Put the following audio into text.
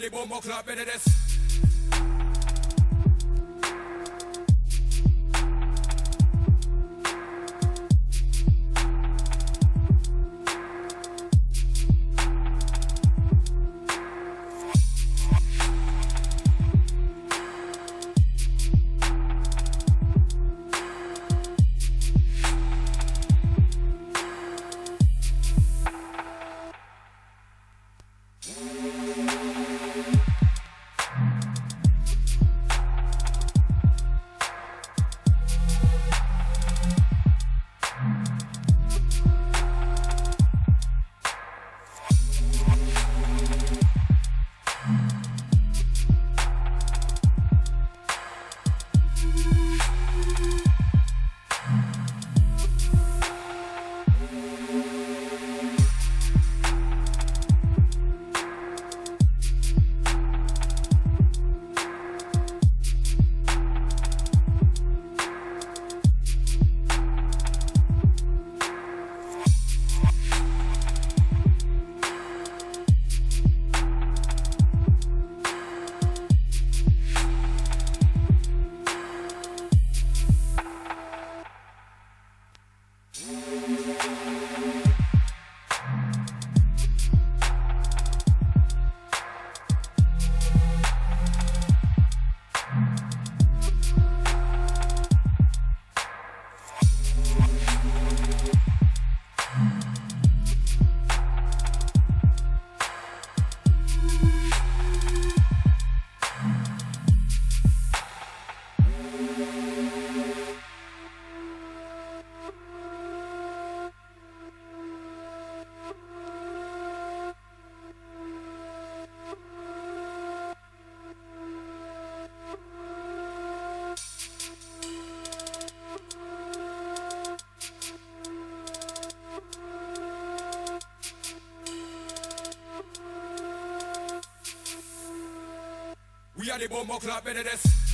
the bomb club, better this. We are the bomb club, better.